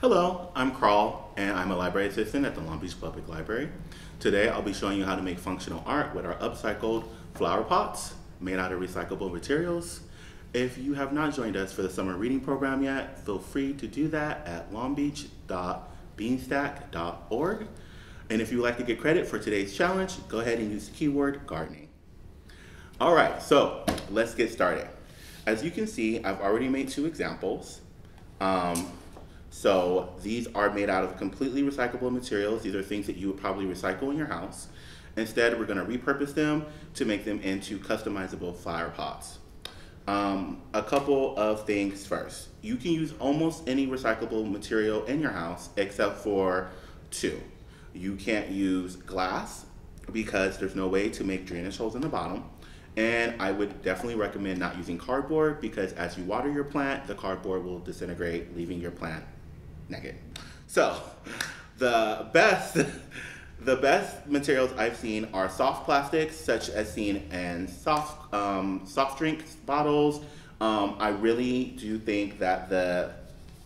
Hello, I'm Carl, and I'm a library assistant at the Long Beach Public Library. Today, I'll be showing you how to make functional art with our upcycled flower pots made out of recyclable materials. If you have not joined us for the summer reading program yet, feel free to do that at longbeach.beanstack.org. And if you would like to get credit for today's challenge, go ahead and use the keyword gardening. All right, so let's get started. As you can see, I've already made two examples. Um, so these are made out of completely recyclable materials. These are things that you would probably recycle in your house. Instead, we're gonna repurpose them to make them into customizable flower pots. Um, a couple of things first. You can use almost any recyclable material in your house except for two. You can't use glass because there's no way to make drainage holes in the bottom. And I would definitely recommend not using cardboard because as you water your plant, the cardboard will disintegrate, leaving your plant naked. So the best the best materials I've seen are soft plastics, such as seen in soft um, soft drink bottles. Um, I really do think that the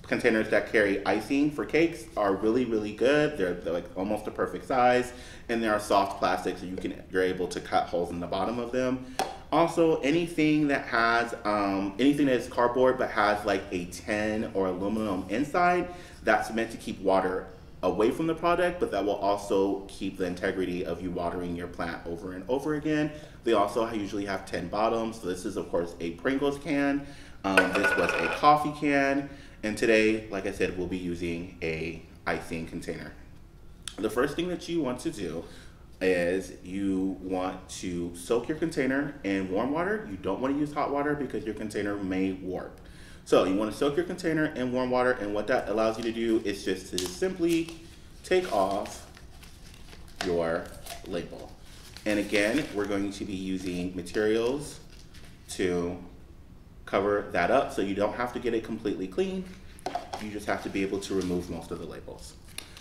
containers that carry icing for cakes are really really good. They're, they're like almost a perfect size, and they are soft plastics, so you can you're able to cut holes in the bottom of them. Also, anything that has um, anything that is cardboard but has like a tin or aluminum inside, that's meant to keep water away from the product, but that will also keep the integrity of you watering your plant over and over again. They also usually have 10 bottoms. So this is of course a Pringles can. Um, this was a coffee can. And today, like I said, we'll be using a icing container. The first thing that you want to do is you want to soak your container in warm water. You don't want to use hot water because your container may warp. So you want to soak your container in warm water and what that allows you to do is just to simply take off your label. And again, we're going to be using materials to cover that up so you don't have to get it completely clean. You just have to be able to remove most of the labels.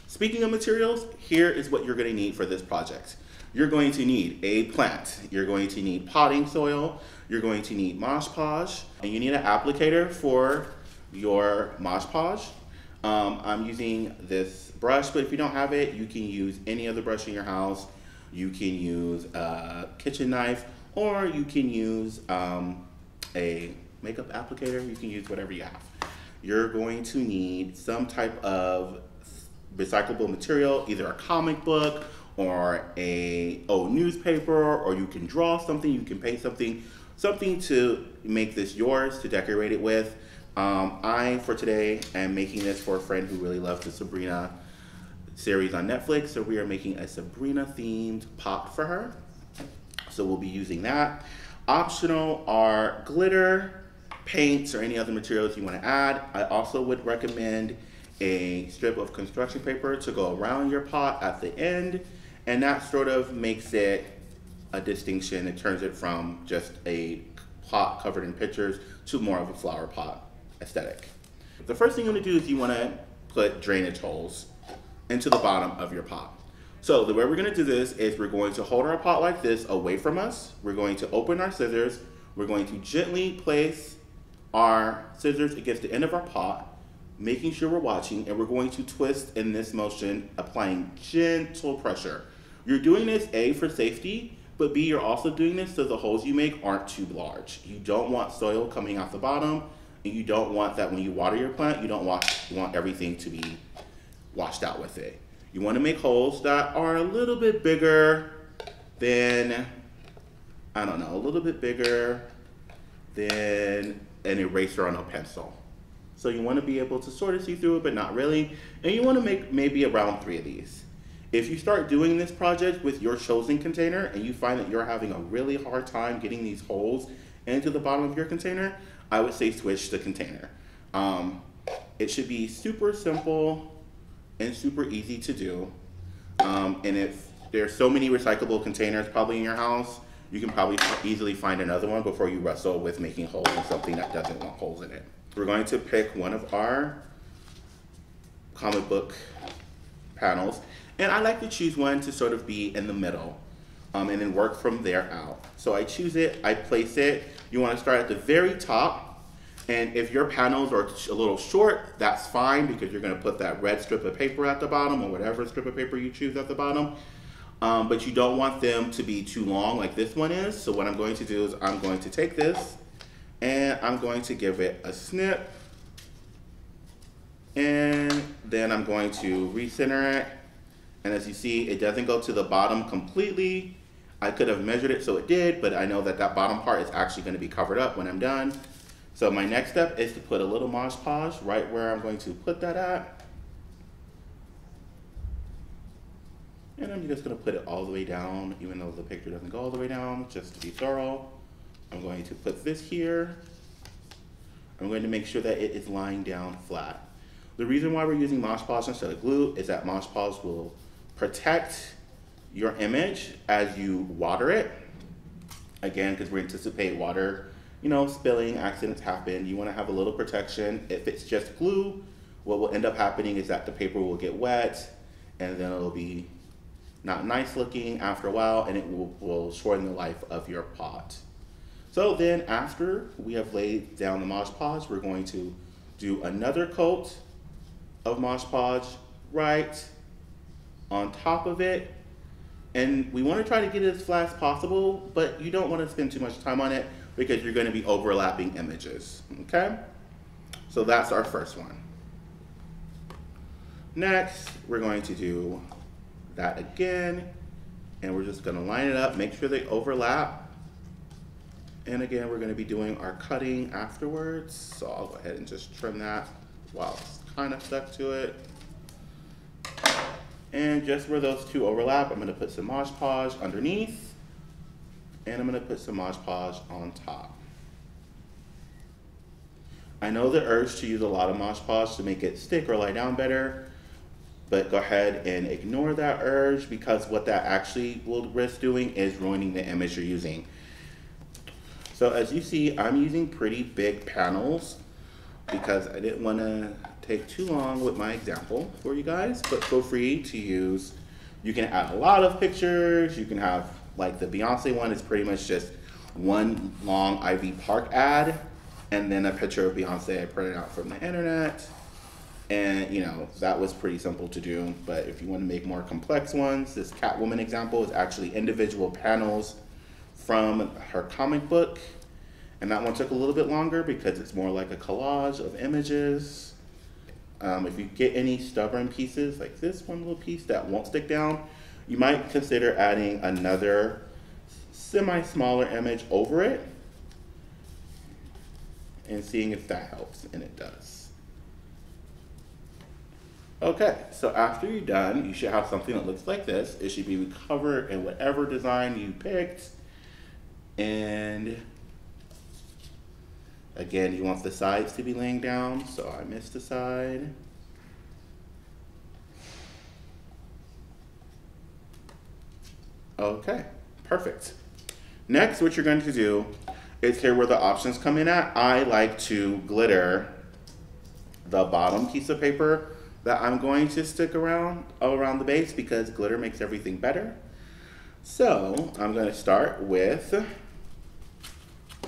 Speaking of materials, here is what you're gonna need for this project. You're going to need a plant. You're going to need potting soil. You're going to need Mod Podge. And you need an applicator for your Mod Podge. Um, I'm using this brush, but if you don't have it, you can use any other brush in your house. You can use a kitchen knife, or you can use um, a makeup applicator. You can use whatever you have. You're going to need some type of recyclable material, either a comic book or a old newspaper, or you can draw something, you can paint something, something to make this yours to decorate it with. Um, I, for today, am making this for a friend who really loves the Sabrina series on Netflix. So we are making a Sabrina themed pot for her. So we'll be using that. Optional are glitter, paints, or any other materials you want to add. I also would recommend a strip of construction paper to go around your pot at the end and that sort of makes it a distinction. It turns it from just a pot covered in pictures to more of a flower pot aesthetic. The first thing you want to do is you want to put drainage holes into the bottom of your pot. So the way we're going to do this is we're going to hold our pot like this away from us. We're going to open our scissors. We're going to gently place our scissors against the end of our pot making sure we're watching, and we're going to twist in this motion, applying gentle pressure. You're doing this A for safety, but B, you're also doing this so the holes you make aren't too large. You don't want soil coming out the bottom, and you don't want that when you water your plant, you don't want, you want everything to be washed out with it. You want to make holes that are a little bit bigger than, I don't know, a little bit bigger than an eraser on a pencil. So you want to be able to sort of see through it, but not really. And you want to make maybe around three of these. If you start doing this project with your chosen container and you find that you're having a really hard time getting these holes into the bottom of your container, I would say switch the container. Um, it should be super simple and super easy to do. Um, and if there's so many recyclable containers probably in your house, you can probably easily find another one before you wrestle with making holes in something that doesn't want holes in it. We're going to pick one of our comic book panels, and I like to choose one to sort of be in the middle um, and then work from there out. So I choose it, I place it. You want to start at the very top And if your panels are a little short, that's fine because you're gonna put that red strip of paper at the bottom or whatever strip of paper you choose at the bottom. Um, but you don't want them to be too long like this one is. So what I'm going to do is I'm going to take this and I'm going to give it a snip. And then I'm going to recenter it. And as you see, it doesn't go to the bottom completely. I could have measured it so it did, but I know that that bottom part is actually gonna be covered up when I'm done. So my next step is to put a little Mod Podge right where I'm going to put that at. And I'm just gonna put it all the way down, even though the picture doesn't go all the way down, just to be thorough. I'm going to put this here. I'm going to make sure that it is lying down flat. The reason why we're using Mod Podge instead of glue is that Mod Podge will protect your image as you water it. Again, because we anticipate water, you know, spilling, accidents happen. You want to have a little protection. If it's just glue, what will end up happening is that the paper will get wet and then it'll be not nice looking after a while and it will, will shorten the life of your pot. So then after we have laid down the Mod Podge, we're going to do another coat of Mod Podge right on top of it. And we want to try to get it as flat as possible, but you don't want to spend too much time on it because you're going to be overlapping images, okay? So that's our first one. Next, we're going to do that again, and we're just gonna line it up, make sure they overlap. And again, we're gonna be doing our cutting afterwards, so I'll go ahead and just trim that while it's kind of stuck to it. And just where those two overlap, I'm gonna put some Mod Podge underneath, and I'm gonna put some Mod Podge on top. I know the urge to use a lot of Mod Podge to make it stick or lie down better, but go ahead and ignore that urge because what that actually will risk doing is ruining the image you're using. So as you see, I'm using pretty big panels because I didn't want to take too long with my example for you guys, but feel free to use, you can add a lot of pictures, you can have, like the Beyonce one is pretty much just one long Ivy Park ad, and then a picture of Beyonce I printed out from the internet, and you know that was pretty simple to do but if you want to make more complex ones this catwoman example is actually individual panels from her comic book and that one took a little bit longer because it's more like a collage of images um, if you get any stubborn pieces like this one little piece that won't stick down you might consider adding another semi smaller image over it and seeing if that helps and it does Okay, so after you're done, you should have something that looks like this. It should be covered in whatever design you picked. And again, you want the sides to be laying down, so I missed the side. Okay, perfect. Next, what you're going to do is here where the options come in at. I like to glitter the bottom piece of paper that I'm going to stick around around the base because glitter makes everything better. So I'm going to start with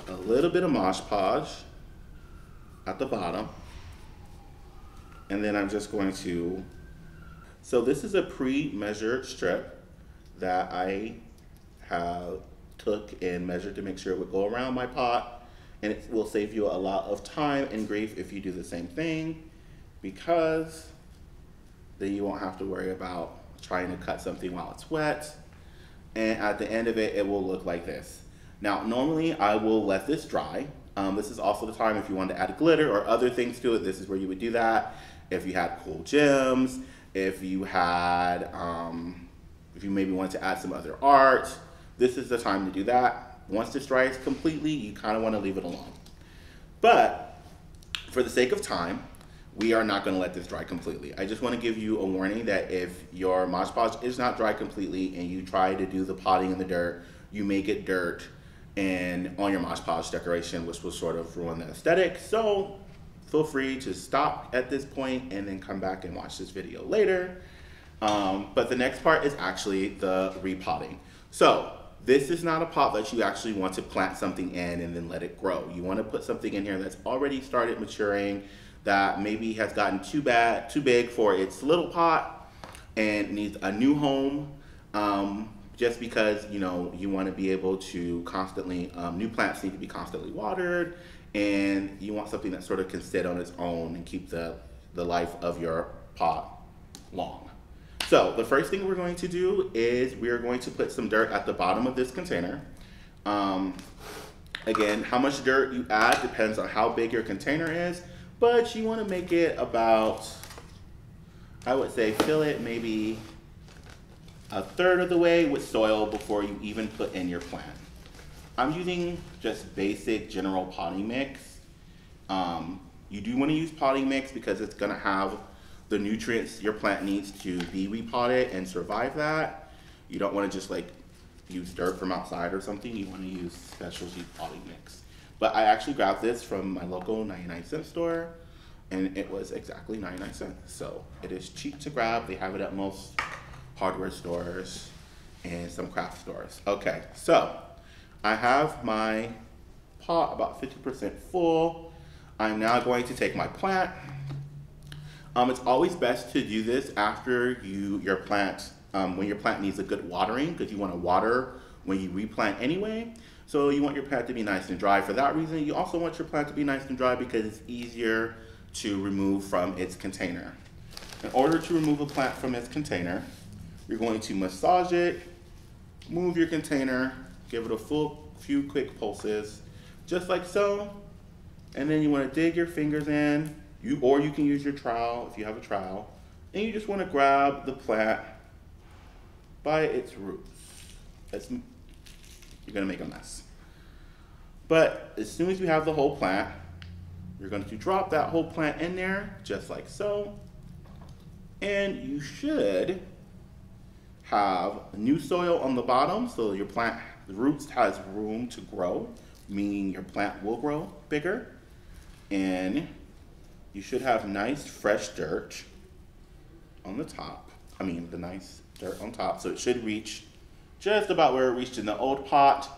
a little bit of Mod Podge at the bottom. And then I'm just going to, so this is a pre-measured strip that I have took and measured to make sure it would go around my pot and it will save you a lot of time and grief if you do the same thing because then you won't have to worry about trying to cut something while it's wet. And at the end of it, it will look like this. Now, normally I will let this dry. Um, this is also the time if you want to add glitter or other things to it, this is where you would do that. If you had cool gems, if you had, um, if you maybe want to add some other art, this is the time to do that. Once this dries completely, you kind of want to leave it alone. But for the sake of time, we are not going to let this dry completely. I just want to give you a warning that if your Mod Podge is not dry completely and you try to do the potting in the dirt, you may get dirt and on your Mod Podge decoration, which will sort of ruin the aesthetic. So feel free to stop at this point and then come back and watch this video later. Um, but the next part is actually the repotting. So this is not a pot that you actually want to plant something in and then let it grow. You want to put something in here that's already started maturing, that maybe has gotten too bad, too big for its little pot and needs a new home. Um, just because you know you want to be able to constantly um, new plants need to be constantly watered and you want something that sort of can sit on its own and keep the the life of your pot long. So the first thing we're going to do is we are going to put some dirt at the bottom of this container. Um, again how much dirt you add depends on how big your container is but you want to make it about i would say fill it maybe a third of the way with soil before you even put in your plant. I'm using just basic general potting mix. Um, you do want to use potting mix because it's going to have the nutrients your plant needs to be repotted and survive that. You don't want to just like use dirt from outside or something. You want to use specialty potting mix. But I actually grabbed this from my local 99 cent store and it was exactly 99 cents. So it is cheap to grab. They have it at most hardware stores, and some craft stores. Okay, so I have my pot about 50% full. I'm now going to take my plant. Um, it's always best to do this after you your plant, um, when your plant needs a good watering, because you want to water when you replant anyway. So you want your plant to be nice and dry for that reason. You also want your plant to be nice and dry because it's easier to remove from its container. In order to remove a plant from its container, you're going to massage it, move your container, give it a full few quick pulses, just like so. And then you want to dig your fingers in, you or you can use your trowel if you have a trowel, and you just want to grab the plant by its roots. You're gonna make a mess. But as soon as you have the whole plant, you're going to drop that whole plant in there, just like so. And you should have new soil on the bottom so your plant roots has room to grow, meaning your plant will grow bigger. And you should have nice fresh dirt on the top. I mean the nice dirt on top. So it should reach just about where it reached in the old pot.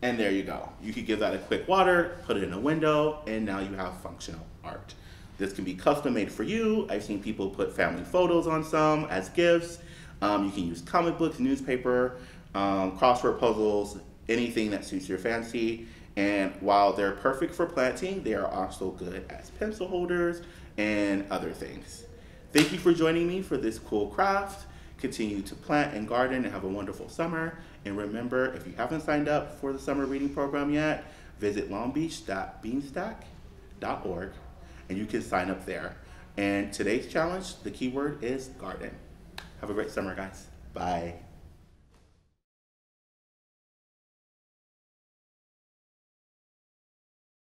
And there you go. You could give that a quick water, put it in a window, and now you have functional art. This can be custom made for you. I've seen people put family photos on some as gifts. Um, you can use comic books, newspaper, um, crossword puzzles, anything that suits your fancy. And while they're perfect for planting, they are also good as pencil holders and other things. Thank you for joining me for this cool craft. Continue to plant and garden and have a wonderful summer. And remember, if you haven't signed up for the summer reading program yet, visit longbeach.beanstack.org and you can sign up there. And today's challenge, the keyword is garden. Have a great summer, guys. Bye.